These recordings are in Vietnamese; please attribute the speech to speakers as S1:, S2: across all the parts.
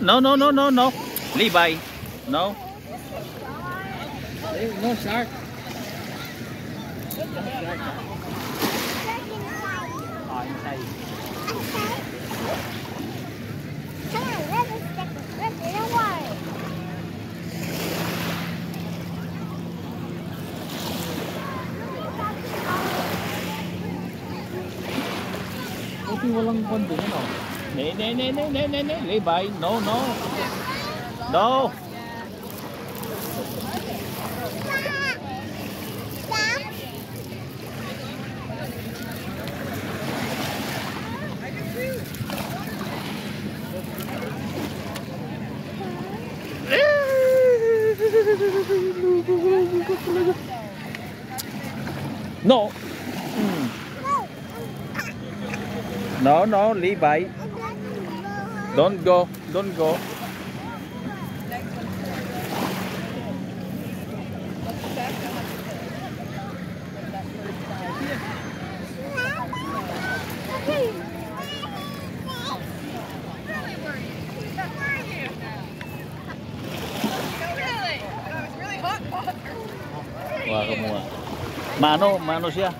S1: No, no, no, no, no. Levi. No.
S2: No shark.
S1: Oh, inside.
S3: Come on, let nè nè nè nè nè nè
S2: nè walang kondo no?
S1: No, no. No. No. No, no, Levi. Don't go. Don't go. Wala ka muna. Mano, siya.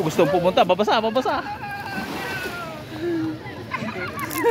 S1: Gusto pumunta, babasa, babasa.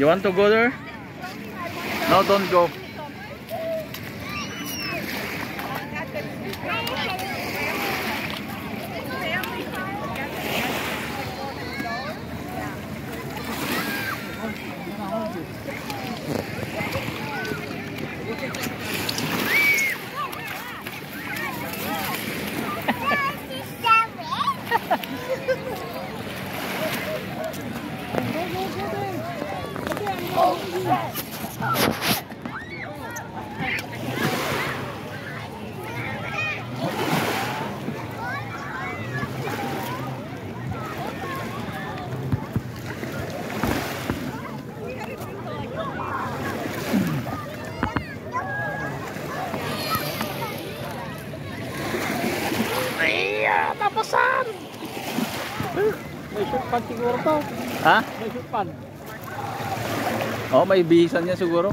S1: You want to go there? No, don't go. Iya, tapasan.
S2: May shoot pan siguro to.
S1: Ha?
S2: May pan.
S1: Oh, may bihisan niya siguro.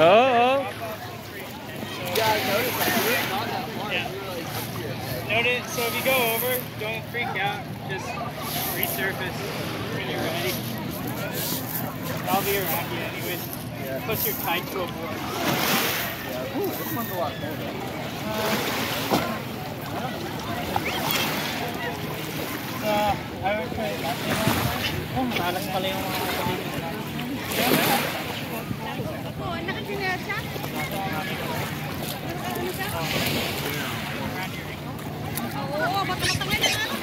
S1: Oo, oh,
S4: Notice, so if you go over, don't freak out. Just resurface when you're ready. I'll be around you anyways. Plus you're tied to a board. Uh, I would put Oh, malas pala yung mga kapatid.
S3: Oh, nakasinel siya? Oo, baka matangay na ano.